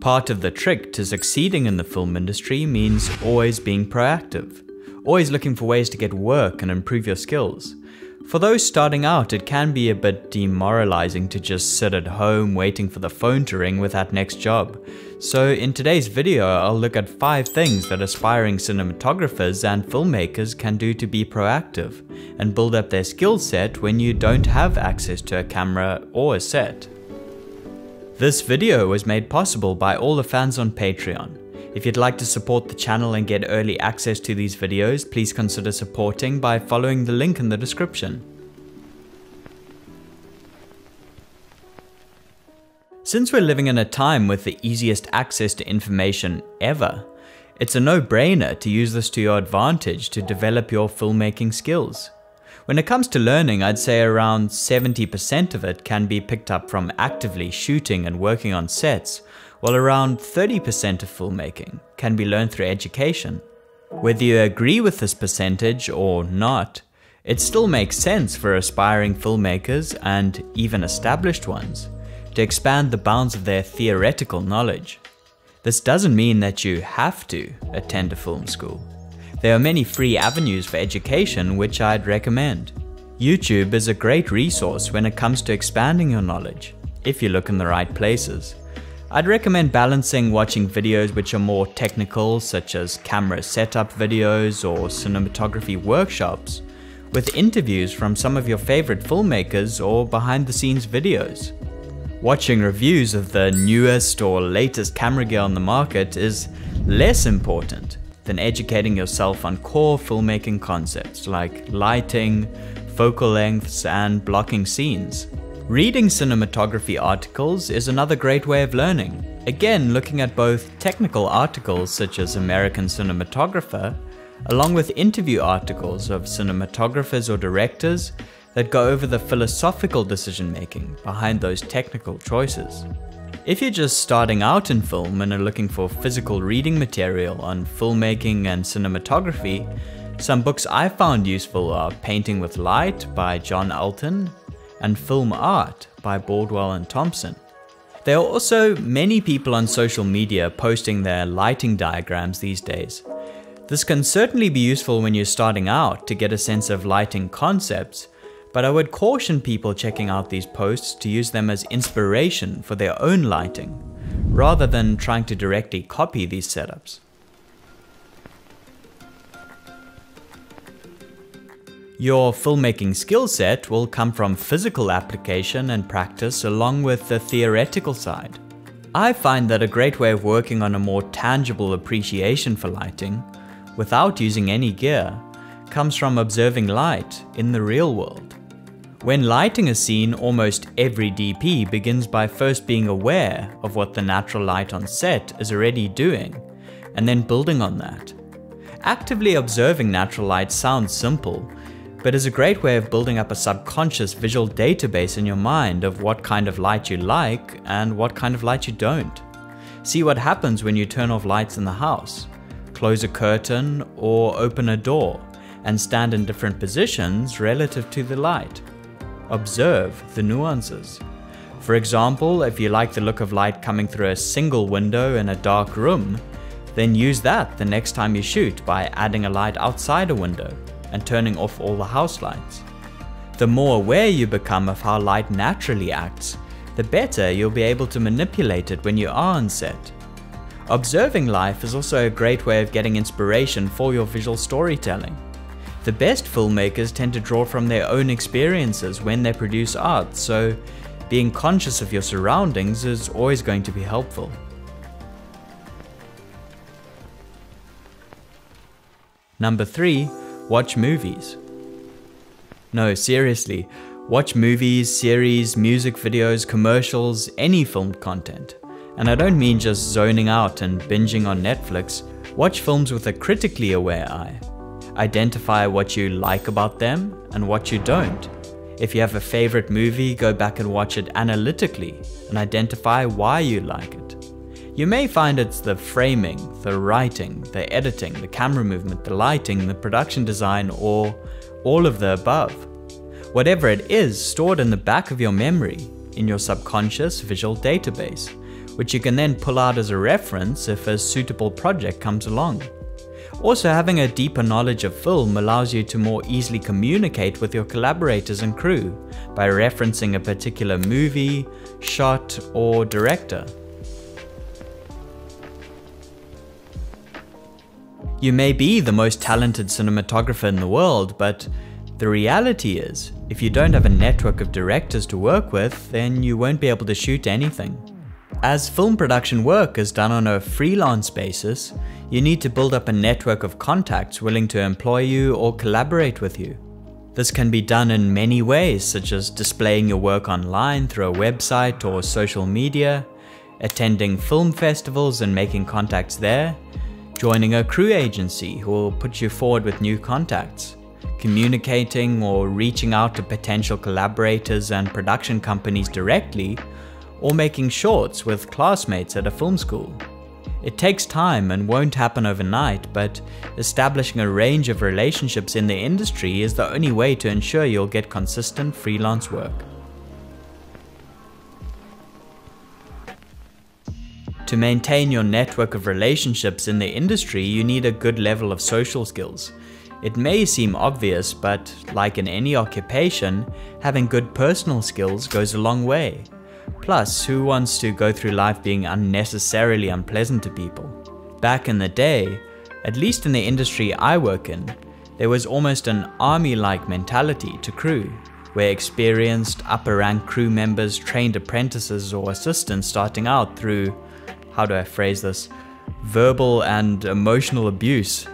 Part of the trick to succeeding in the film industry means always being proactive, always looking for ways to get work and improve your skills. For those starting out, it can be a bit demoralizing to just sit at home waiting for the phone to ring with that next job. So in today's video, I'll look at 5 things that aspiring cinematographers and filmmakers can do to be proactive and build up their skill set when you don't have access to a camera or a set. This video was made possible by all the fans on Patreon. If you'd like to support the channel and get early access to these videos, please consider supporting by following the link in the description. Since we're living in a time with the easiest access to information ever, it's a no-brainer to use this to your advantage to develop your filmmaking skills. When it comes to learning, I'd say around 70% of it can be picked up from actively shooting and working on sets, while around 30% of filmmaking can be learned through education. Whether you agree with this percentage or not, it still makes sense for aspiring filmmakers and even established ones to expand the bounds of their theoretical knowledge. This doesn't mean that you have to attend a film school. There are many free avenues for education which I'd recommend. YouTube is a great resource when it comes to expanding your knowledge, if you look in the right places. I'd recommend balancing watching videos which are more technical, such as camera setup videos or cinematography workshops, with interviews from some of your favorite filmmakers or behind the scenes videos. Watching reviews of the newest or latest camera gear on the market is less important than educating yourself on core filmmaking concepts like lighting, focal lengths, and blocking scenes. Reading cinematography articles is another great way of learning. Again, looking at both technical articles such as American Cinematographer, along with interview articles of cinematographers or directors that go over the philosophical decision making behind those technical choices. If you're just starting out in film and are looking for physical reading material on filmmaking and cinematography, some books I found useful are Painting with Light by John Alton and Film Art by Bordwell and Thompson. There are also many people on social media posting their lighting diagrams these days. This can certainly be useful when you're starting out to get a sense of lighting concepts, but I would caution people checking out these posts to use them as inspiration for their own lighting, rather than trying to directly copy these setups. Your filmmaking skill set will come from physical application and practice along with the theoretical side. I find that a great way of working on a more tangible appreciation for lighting, without using any gear, comes from observing light in the real world. When lighting a scene, almost every DP begins by first being aware of what the natural light on set is already doing, and then building on that. Actively observing natural light sounds simple, but is a great way of building up a subconscious visual database in your mind of what kind of light you like and what kind of light you don't. See what happens when you turn off lights in the house, close a curtain, or open a door, and stand in different positions relative to the light observe the nuances. For example, if you like the look of light coming through a single window in a dark room, then use that the next time you shoot by adding a light outside a window and turning off all the house lights. The more aware you become of how light naturally acts, the better you'll be able to manipulate it when you are on set. Observing life is also a great way of getting inspiration for your visual storytelling. The best filmmakers tend to draw from their own experiences when they produce art, so being conscious of your surroundings is always going to be helpful. Number 3. Watch movies. No, seriously, watch movies, series, music videos, commercials, any film content. And I don't mean just zoning out and binging on Netflix, watch films with a critically aware eye. Identify what you like about them and what you don't. If you have a favorite movie, go back and watch it analytically and identify why you like it. You may find it's the framing, the writing, the editing, the camera movement, the lighting, the production design, or all of the above. Whatever it is, stored in the back of your memory, in your subconscious visual database, which you can then pull out as a reference if a suitable project comes along. Also, having a deeper knowledge of film allows you to more easily communicate with your collaborators and crew by referencing a particular movie, shot, or director. You may be the most talented cinematographer in the world, but the reality is, if you don't have a network of directors to work with, then you won't be able to shoot anything. As film production work is done on a freelance basis, you need to build up a network of contacts willing to employ you or collaborate with you. This can be done in many ways, such as displaying your work online through a website or social media, attending film festivals and making contacts there, joining a crew agency who will put you forward with new contacts, communicating or reaching out to potential collaborators and production companies directly, or making shorts with classmates at a film school. It takes time and won't happen overnight, but establishing a range of relationships in the industry is the only way to ensure you'll get consistent freelance work. To maintain your network of relationships in the industry, you need a good level of social skills. It may seem obvious, but like in any occupation, having good personal skills goes a long way. Plus, who wants to go through life being unnecessarily unpleasant to people? Back in the day, at least in the industry I work in, there was almost an army-like mentality to crew, where experienced upper rank crew members trained apprentices or assistants starting out through how do I phrase this? Verbal and emotional abuse.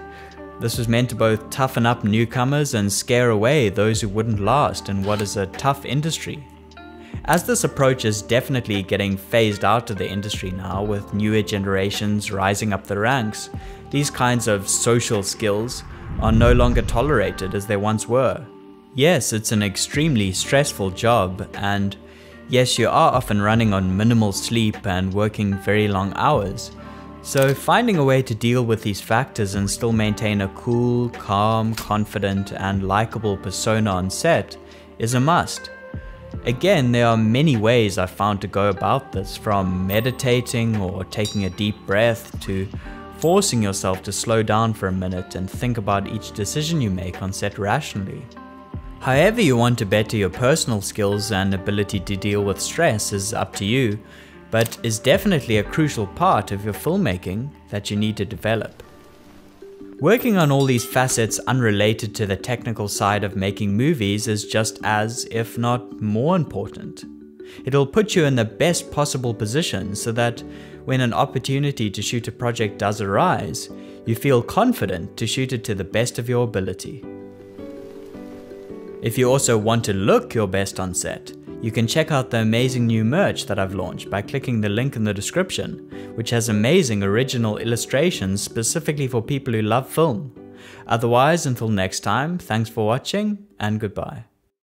This was meant to both toughen up newcomers and scare away those who wouldn't last in what is a tough industry. As this approach is definitely getting phased out of the industry now with newer generations rising up the ranks, these kinds of social skills are no longer tolerated as they once were. Yes, it's an extremely stressful job and Yes, you are often running on minimal sleep and working very long hours. So finding a way to deal with these factors and still maintain a cool, calm, confident and likable persona on set is a must. Again, there are many ways I've found to go about this, from meditating or taking a deep breath to forcing yourself to slow down for a minute and think about each decision you make on set rationally. However you want to better your personal skills and ability to deal with stress is up to you, but is definitely a crucial part of your filmmaking that you need to develop. Working on all these facets unrelated to the technical side of making movies is just as, if not more important. It'll put you in the best possible position so that when an opportunity to shoot a project does arise, you feel confident to shoot it to the best of your ability. If you also want to look your best on set, you can check out the amazing new merch that I've launched by clicking the link in the description, which has amazing original illustrations specifically for people who love film. Otherwise, until next time, thanks for watching and goodbye.